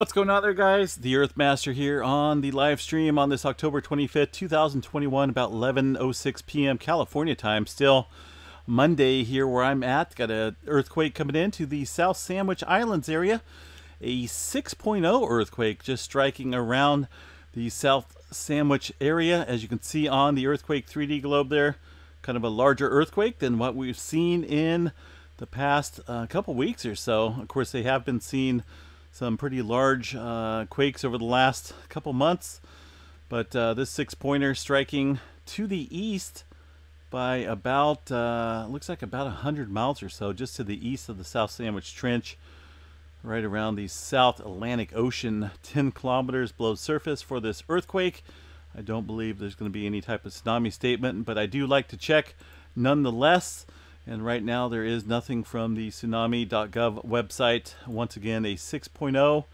What's going on there, guys? The Earthmaster here on the live stream on this October 25th, 2021, about 11.06 p.m. California time. Still Monday here where I'm at. Got an earthquake coming into the South Sandwich Islands area. A 6.0 earthquake just striking around the South Sandwich area. As you can see on the earthquake 3D globe there, kind of a larger earthquake than what we've seen in the past uh, couple weeks or so. Of course, they have been seen some pretty large uh, quakes over the last couple months. But uh, this six pointer striking to the east by about, uh, looks like about 100 miles or so, just to the east of the South Sandwich Trench, right around the South Atlantic Ocean, 10 kilometers below surface for this earthquake. I don't believe there's going to be any type of tsunami statement, but I do like to check nonetheless. And right now there is nothing from the tsunami.gov website. Once again, a 6.0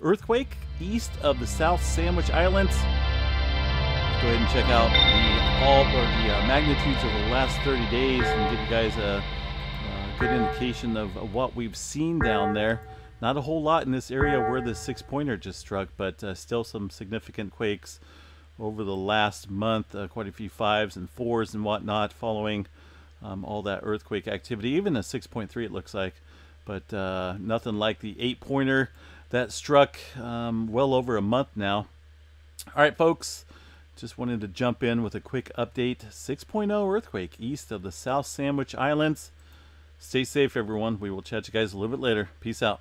earthquake east of the South Sandwich Islands. Let's go ahead and check out the all or the uh, magnitudes over the last 30 days and give you guys a, a good indication of, what we've seen down there. Not a whole lot in this area where the six pointer just struck, but uh, still some significant quakes over the last month. Uh, quite a few fives and fours and whatnot following um, all that earthquake activity. Even a 6.3 it looks like, but uh, nothing like the eight pointer that struck um, well over a month now. All right, folks, just wanted to jump in with a quick update. 6.0 earthquake east of the South Sandwich Islands. Stay safe, everyone. We will chat you guys a little bit later. Peace out.